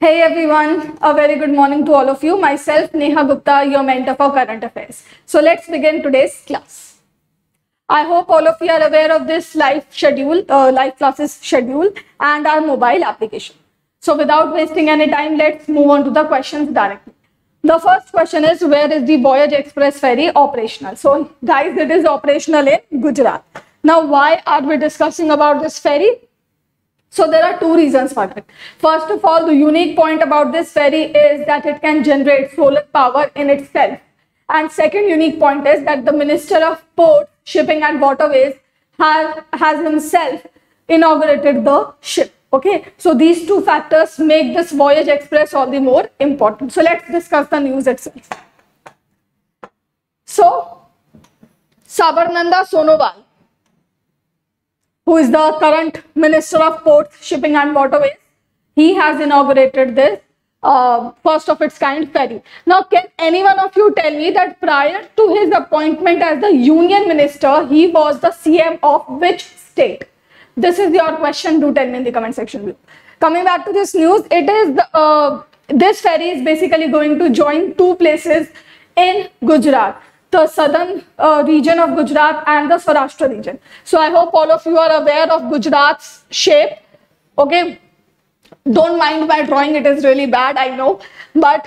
Hey everyone, a very good morning to all of you. Myself, Neha Gupta, your mentor for current affairs. So let's begin today's class. I hope all of you are aware of this live schedule, uh, live classes schedule and our mobile application. So without wasting any time, let's move on to the questions directly. The first question is, where is the Voyage Express ferry operational? So guys, it is operational in Gujarat. Now, why are we discussing about this ferry? So there are two reasons for that. First of all, the unique point about this ferry is that it can generate solar power in itself. And second unique point is that the Minister of Port, Shipping and Waterways has, has himself inaugurated the ship. Okay, so these two factors make this Voyage Express all the more important. So let's discuss the news itself. So, Sarbananda Sonowal who is the current Minister of Ports, Shipping and Waterways, he has inaugurated this uh, first of its kind ferry. Now, can any one of you tell me that prior to his appointment as the Union Minister, he was the CM of which state? This is your question. Do tell me in the comment section below. Coming back to this news, it is the, uh, this ferry is basically going to join two places in Gujarat the southern uh, region of Gujarat and the Saurashtra region. So I hope all of you are aware of Gujarat's shape. Okay, don't mind my drawing, it is really bad, I know. But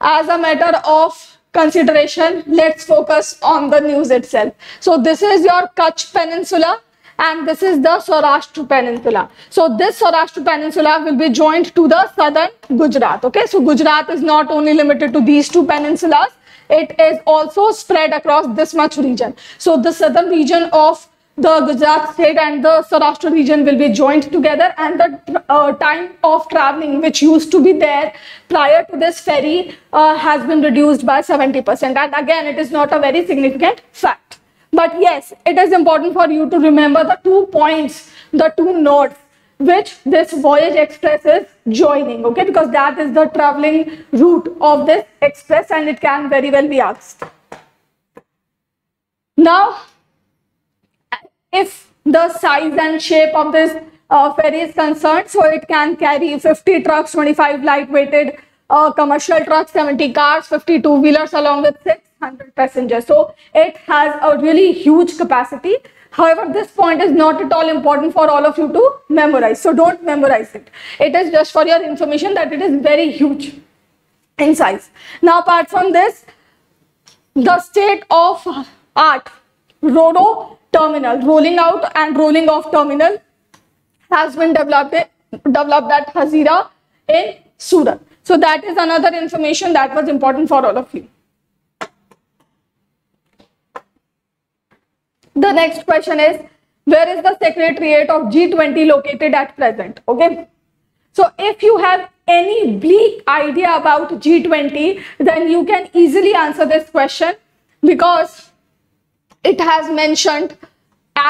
as a matter of consideration, let's focus on the news itself. So this is your Kutch Peninsula and this is the Saurashtra Peninsula. So this Saurashtra Peninsula will be joined to the southern Gujarat. Okay, so Gujarat is not only limited to these two peninsulas, it is also spread across this much region. So the southern region of the Gujarat state and the Saurashtra region will be joined together and the uh, time of traveling which used to be there prior to this ferry uh, has been reduced by 70% and again it is not a very significant fact. But yes, it is important for you to remember the two points, the two nodes which this voyage express is joining okay? Because that is the traveling route of this express and it can very well be asked. Now if the size and shape of this uh, ferry is concerned so it can carry 50 trucks 25 light weighted uh, commercial trucks 70 cars 52 wheelers along with 600 passengers. So it has a really huge capacity However, this point is not at all important for all of you to memorize. So don't memorize it. It is just for your information that it is very huge in size. Now, apart from this, the state of art, Roro terminal, rolling out and rolling off terminal has been developed, developed at Hazira in Surat. So that is another information that was important for all of you. The next question is, where is the secretariat of G20 located at present? Okay. So if you have any bleak idea about G20, then you can easily answer this question because it has mentioned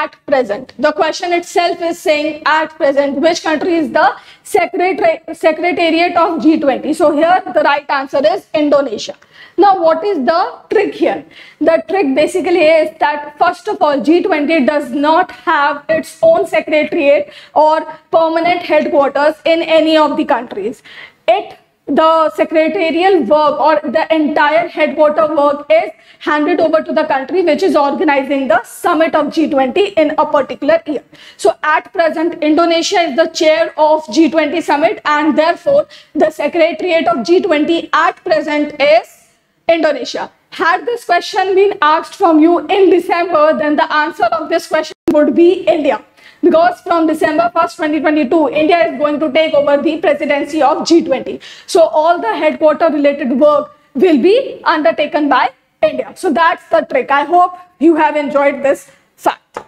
at present. The question itself is saying at present, which country is the secretary, secretariat of G20? So here the right answer is Indonesia. Now, what is the trick here? The trick basically is that first of all, G20 does not have its own secretariat or permanent headquarters in any of the countries. It the secretarial work or the entire headquarter work is handed over to the country which is organizing the summit of G20 in a particular year. So at present, Indonesia is the chair of G20 summit and therefore the secretariat of G20 at present is Indonesia. Had this question been asked from you in December, then the answer of this question would be India. Because from December 1st, 2022, India is going to take over the presidency of G20. So all the headquarter related work will be undertaken by India. So that's the trick. I hope you have enjoyed this fact.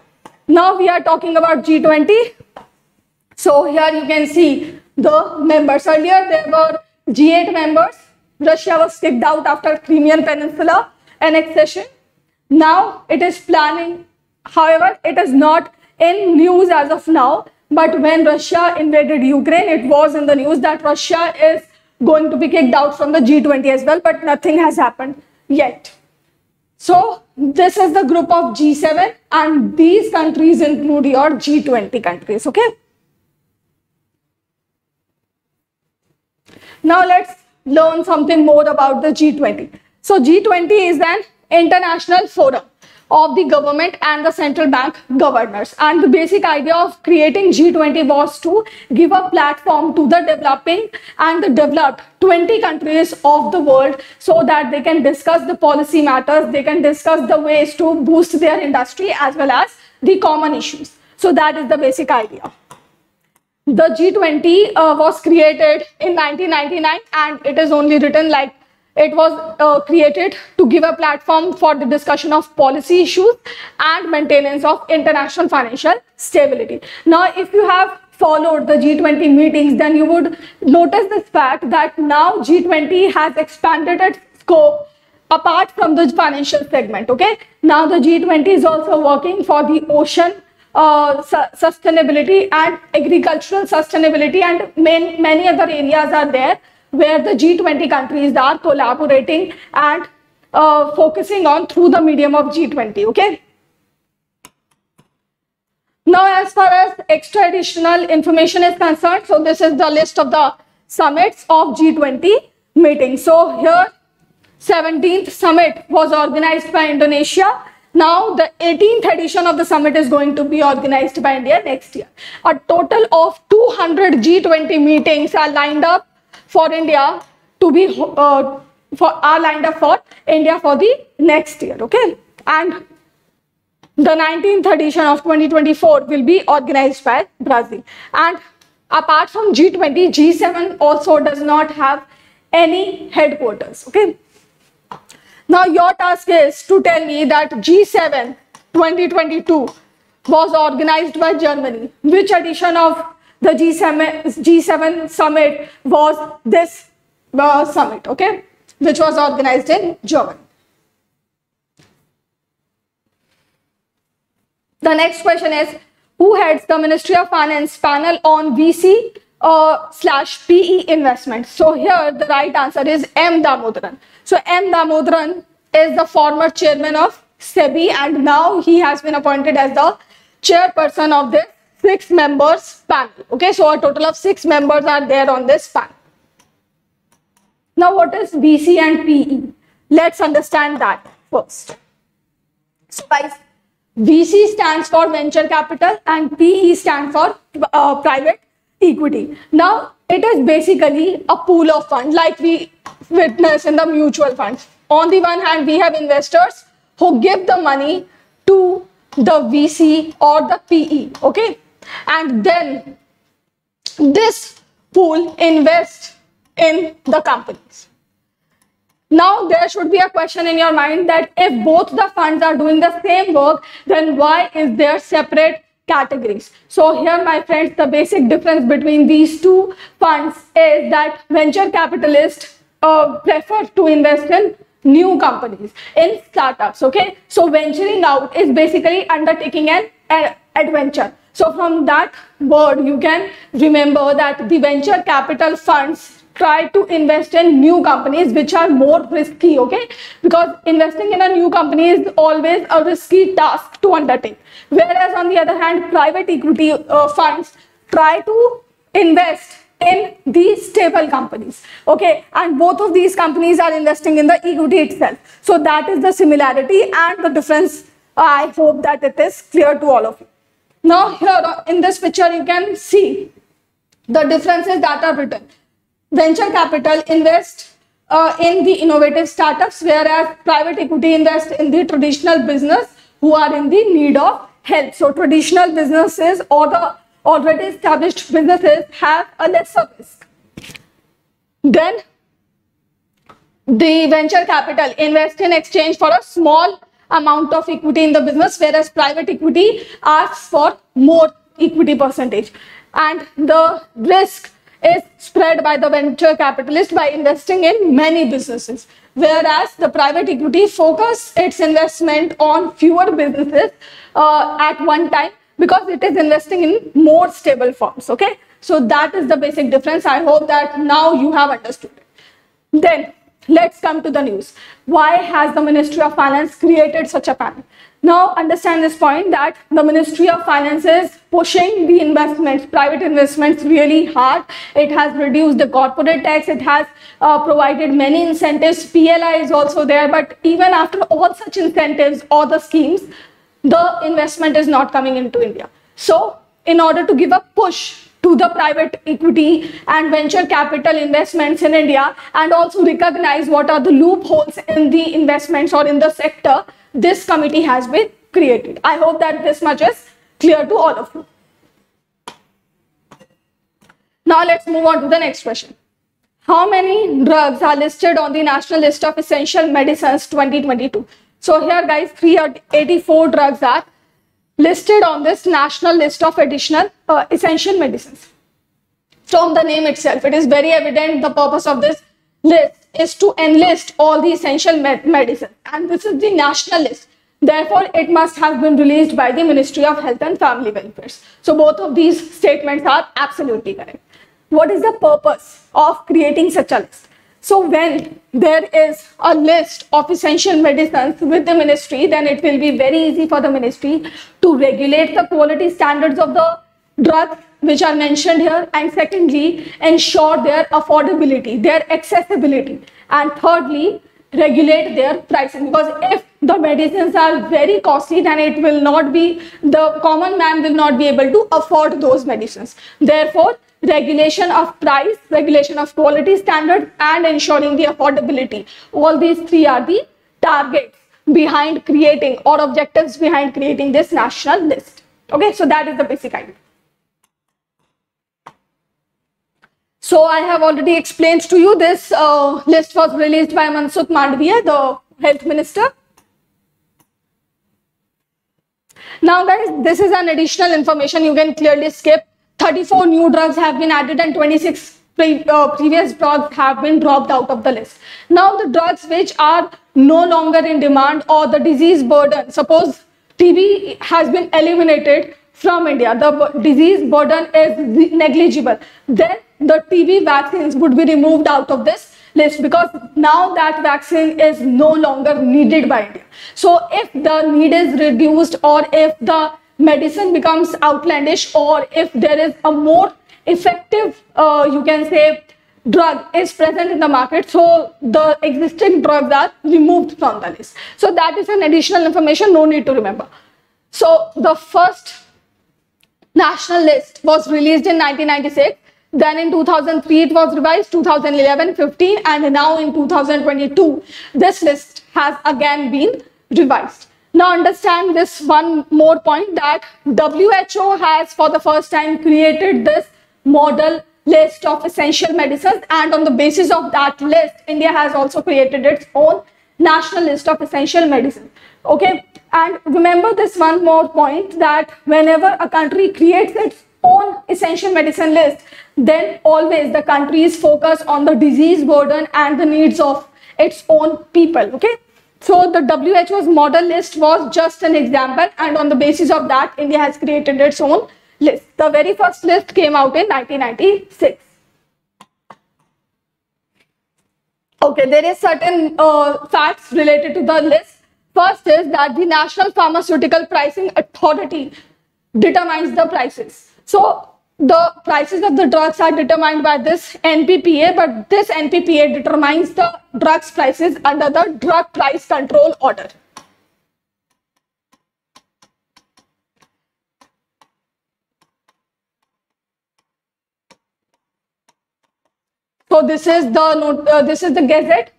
Now we are talking about G20. So here you can see the members. Earlier there were G8 members Russia was kicked out after Crimean Peninsula annexation. Now it is planning, however, it is not in news as of now. But when Russia invaded Ukraine, it was in the news that Russia is going to be kicked out from the G20 as well, but nothing has happened yet. So this is the group of G7 and these countries include your G20 countries, okay? Now let's learn something more about the G20. So G20 is an international forum of the government and the central bank governors. And the basic idea of creating G20 was to give a platform to the developing and the developed 20 countries of the world so that they can discuss the policy matters, they can discuss the ways to boost their industry as well as the common issues. So that is the basic idea. The G20 uh, was created in 1999 and it is only written like it was uh, created to give a platform for the discussion of policy issues and maintenance of international financial stability. Now, if you have followed the G20 meetings, then you would notice this fact that now G20 has expanded its scope apart from the financial segment. Okay, now the G20 is also working for the ocean uh, su sustainability and agricultural sustainability, and many, many other areas are there where the G20 countries are collaborating and uh, focusing on through the medium of G20. Okay. Now, as far as extra additional information is concerned, so this is the list of the summits of G20 meetings. So here, 17th summit was organized by Indonesia. Now, the 18th edition of the summit is going to be organized by India next year. A total of 200 G20 meetings are lined up for India to be uh, for are lined up for India for the next year. Okay, and the 19th edition of 2024 will be organized by Brazil. And apart from G20, G7 also does not have any headquarters. Okay. Now your task is to tell me that G7 2022 was organized by Germany. Which edition of the G7, G7 summit was this uh, summit, okay, which was organized in Germany. The next question is, who heads the Ministry of Finance panel on VC uh, slash PE investment? So here the right answer is M. Damodaran. So M. Damodaran is the former chairman of SEBI and now he has been appointed as the chairperson of this six members panel. Okay, so a total of six members are there on this panel. Now, what is VC and PE? Let's understand that first. So, VC stands for venture capital and PE stands for uh, private equity. Now, it is basically a pool of funds like we witness in the mutual funds. On the one hand, we have investors who give the money to the VC or the PE. Okay, and then this pool invests in the companies. Now there should be a question in your mind that if both the funds are doing the same work, then why is there separate categories? So here, my friends, the basic difference between these two funds is that venture capitalists uh, prefer to invest in new companies, in startups, okay? So venturing out is basically undertaking an, an adventure. So from that word, you can remember that the venture capital funds try to invest in new companies which are more risky, okay? Because investing in a new company is always a risky task to undertake. Whereas on the other hand, private equity uh, funds try to invest in these stable companies okay and both of these companies are investing in the equity itself so that is the similarity and the difference i hope that it is clear to all of you now here in this picture you can see the differences that are written. Venture capital invest uh, in the innovative startups whereas private equity invest in the traditional business who are in the need of help. So traditional businesses or the already established businesses have a lesser risk. Then the venture capital invest in exchange for a small amount of equity in the business, whereas private equity asks for more equity percentage. And the risk is spread by the venture capitalist by investing in many businesses. Whereas the private equity focus its investment on fewer businesses uh, at one time because it is investing in more stable firms. Okay. So that is the basic difference. I hope that now you have understood it. Then Let's come to the news. Why has the Ministry of Finance created such a panel? Now understand this point that the Ministry of Finance is pushing the investments, private investments really hard. It has reduced the corporate tax. It has uh, provided many incentives. PLI is also there. But even after all such incentives or the schemes, the investment is not coming into India. So in order to give a push to the private equity and venture capital investments in India and also recognize what are the loopholes in the investments or in the sector, this committee has been created. I hope that this much is clear to all of you. Now let's move on to the next question. How many drugs are listed on the national list of essential medicines 2022? So here guys, 384 drugs are listed on this national list of additional uh, essential medicines. From the name itself, it is very evident the purpose of this list is to enlist all the essential med medicine and this is the national list. Therefore, it must have been released by the Ministry of Health and Family Welfare. So both of these statements are absolutely correct. What is the purpose of creating such a list? So when there is a list of essential medicines with the ministry, then it will be very easy for the ministry to regulate the quality standards of the drugs which are mentioned here. And secondly ensure their affordability their accessibility. And thirdly regulate their pricing. Because if the medicines are very costly then it will not be the common man will not be able to afford those medicines. Therefore regulation of price regulation of quality standards and ensuring the affordability all these three are the targets behind creating or objectives behind creating this national list okay so that is the basic idea So I have already explained to you this uh, list was released by Mansukh Mandaviya, the health minister. Now guys, this is an additional information you can clearly skip. 34 new drugs have been added and 26 pre uh, previous drugs have been dropped out of the list. Now the drugs which are no longer in demand or the disease burden, suppose TB has been eliminated from India, the disease burden is negligible, then the TB vaccines would be removed out of this list because now that vaccine is no longer needed by India. So if the need is reduced or if the medicine becomes outlandish or if there is a more effective, uh, you can say, drug is present in the market so the existing drugs are removed from the list. So that is an additional information no need to remember. So the first national list was released in 1996 then in 2003 it was revised, 2011, 15 and now in 2022 this list has again been revised. Now understand this one more point that WHO has for the first time created this model list of essential medicines and on the basis of that list India has also created its own national list of essential medicines. Okay and remember this one more point that whenever a country creates its own essential medicine list, then always the countries focus on the disease burden and the needs of its own people. Okay. So the WHO's model list was just an example and on the basis of that, India has created its own list. The very first list came out in 1996. Okay, there is certain uh, facts related to the list. First is that the National Pharmaceutical Pricing Authority determines the prices. So the prices of the drugs are determined by this NPPA, but this NPPA determines the drugs prices under the drug price control order. So this is the uh, this is the gazette,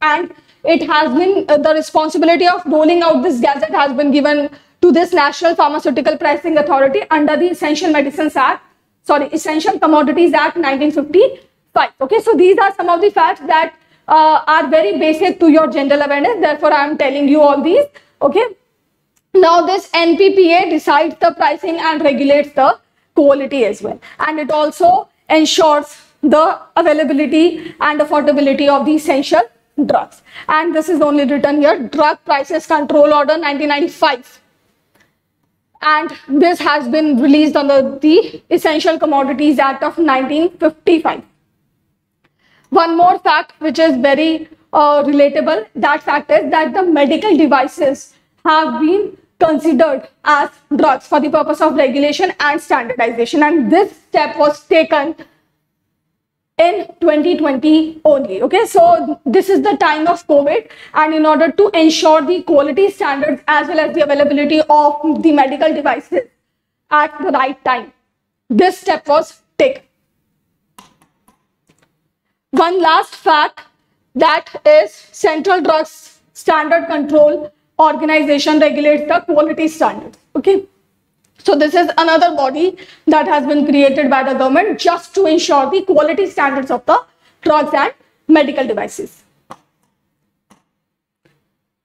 and it has been uh, the responsibility of rolling out this gazette has been given to this National Pharmaceutical Pricing Authority under the Essential Medicines Act, sorry, Essential Commodities Act 1955. Okay, so these are some of the facts that uh, are very basic to your general awareness. Therefore, I am telling you all these. Okay. Now, this NPPA decides the pricing and regulates the quality as well. And it also ensures the availability and affordability of the essential drugs. And this is only written here, Drug Prices Control Order 1995 and this has been released under the Essential Commodities Act of 1955. One more fact which is very uh, relatable, that fact is that the medical devices have been considered as drugs for the purpose of regulation and standardization. And this step was taken in 2020 only. Okay, so this is the time of COVID, and in order to ensure the quality standards as well as the availability of the medical devices at the right time, this step was taken. One last fact that is Central Drugs Standard Control Organization regulates the quality standards. Okay. So this is another body that has been created by the government just to ensure the quality standards of the drugs and medical devices.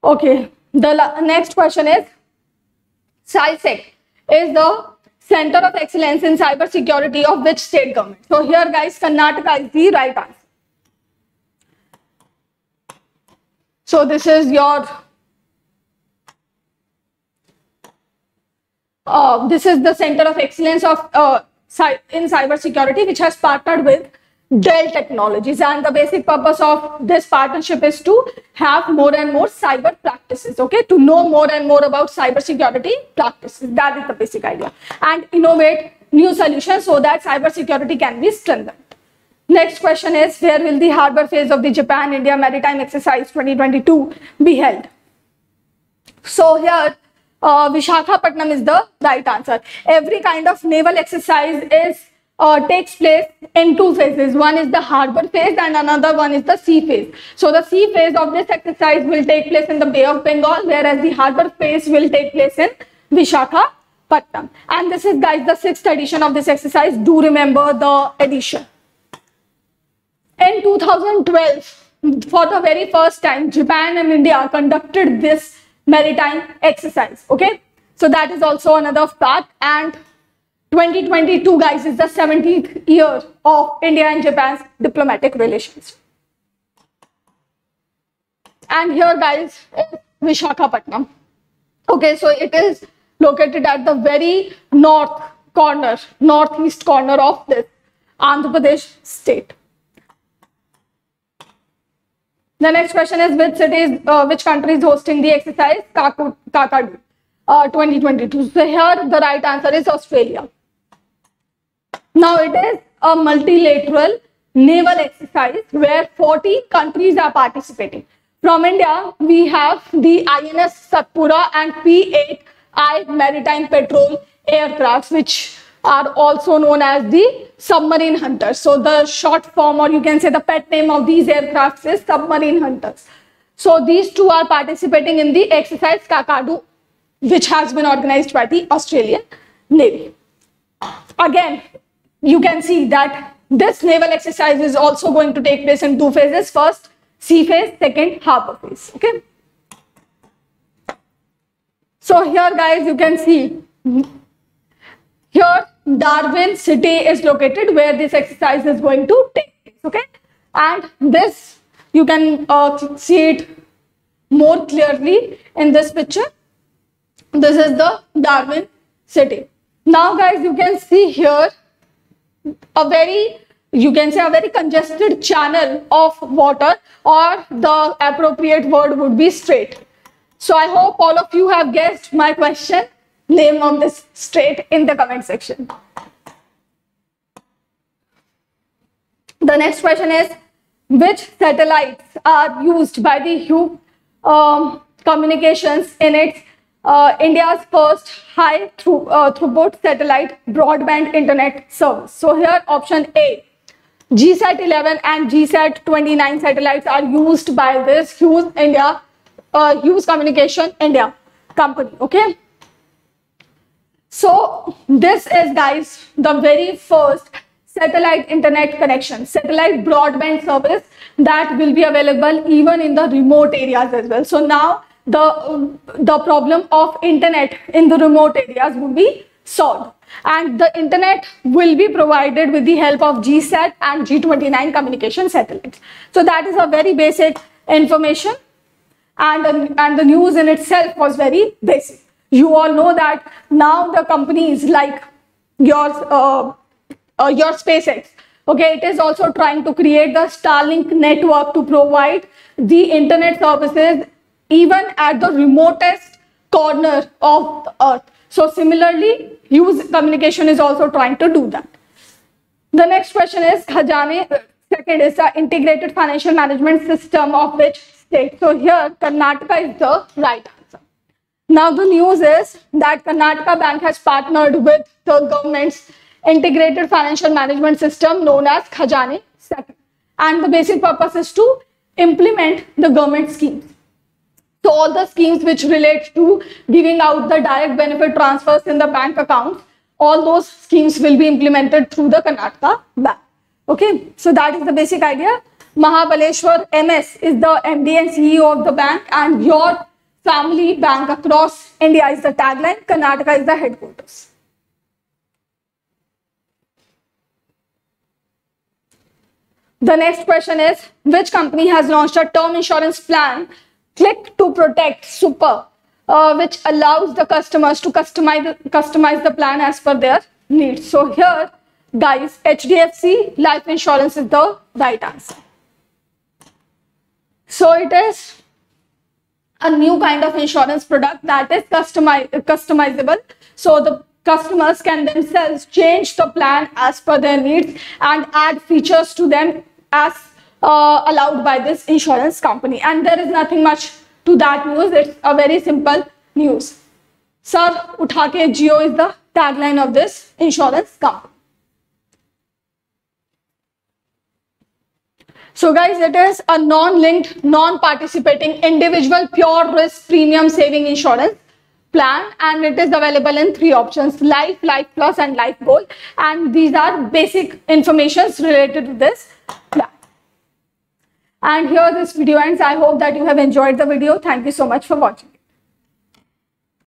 Okay, the next question is CySecK is the Center of Excellence in Cyber Security of which state government? So here guys, Karnataka is the right answer. So this is your Uh, this is the Center of Excellence of uh, in Cybersecurity, which has partnered with Dell Technologies. And the basic purpose of this partnership is to have more and more cyber practices, okay? To know more and more about cybersecurity practices. That is the basic idea. And innovate new solutions so that cybersecurity can be strengthened. Next question is, where will the harbor phase of the Japan-India Maritime Exercise 2022 be held? So here, uh, Vishakhapatnam is the right answer. Every kind of naval exercise is uh, takes place in two phases. One is the harbor phase and another one is the sea phase. So the sea phase of this exercise will take place in the Bay of Bengal, whereas the harbor phase will take place in Vishakhapatnam. And this is guys the sixth edition of this exercise. Do remember the edition. In 2012, for the very first time, Japan and India conducted this maritime exercise. Okay, so that is also another fact. And 2022, guys, is the 17th year of India and Japan's diplomatic relations. And here, guys, is Vishakhapatnam. Okay, so it is located at the very north corner, northeast corner of this Andhra Pradesh state. The next question is which cities, uh, which country is hosting the exercise Kakadu uh, 2022? So here the right answer is Australia. Now it is a multilateral naval exercise where 40 countries are participating. From India, we have the INS Satpura and P-8I maritime patrol aircrafts, which are also known as the submarine hunters. So the short form or you can say the pet name of these aircrafts is submarine hunters. So these two are participating in the exercise Kakadu, which has been organized by the Australian Navy. Again, you can see that this naval exercise is also going to take place in two phases. First, sea phase, second, harbor phase. Okay. So here guys, you can see here, Darwin city is located where this exercise is going to take place. Okay, and this you can uh, see it more clearly in this picture. This is the Darwin city. Now, guys, you can see here a very you can say a very congested channel of water or the appropriate word would be strait. So I hope all of you have guessed my question name of this state in the comment section. The next question is, which satellites are used by the Hughes um, Communications in its uh, India's first high through, uh, throughput satellite broadband internet service? So here option A, GSAT 11 and GSAT 29 satellites are used by this Hughes India, uh, Hughes Communication India company. Okay. So this is guys the very first satellite internet connection, satellite broadband service that will be available even in the remote areas as well. So now the, the problem of internet in the remote areas will be solved and the internet will be provided with the help of GSAT and G29 communication satellites. So that is a very basic information and, and the news in itself was very basic you all know that now the companies like your uh, uh, your SpaceX, okay, it is also trying to create the Starlink network to provide the internet services even at the remotest corner of the earth. So similarly, Hughes Communication is also trying to do that. The next question is Khajane, second is the integrated financial management system of which state? So here Karnataka is the right. Now the news is that Karnataka Bank has partnered with the government's integrated financial management system known as second. And the basic purpose is to implement the government schemes. So all the schemes which relate to giving out the direct benefit transfers in the bank accounts, all those schemes will be implemented through the Karnataka Bank. Okay, so that is the basic idea. Mahabaleshwar MS is the MD and CEO of the bank and your family bank across India is the tagline, Karnataka is the headquarters. The next question is, which company has launched a term insurance plan, Click to Protect Super, uh, which allows the customers to customize, customize the plan as per their needs. So here, guys, HDFC life insurance is the right answer. So it is a new kind of insurance product that is customize, customizable. So the customers can themselves change the plan as per their needs and add features to them as uh, allowed by this insurance company. And there is nothing much to that news. It's a very simple news. Sir, Uthake Jio is the tagline of this insurance company. So guys, it is a non-linked, non-participating individual pure risk premium saving insurance plan and it is available in three options life life plus and life goal. And these are basic informations related to this plan. And here this video ends. I hope that you have enjoyed the video. Thank you so much for watching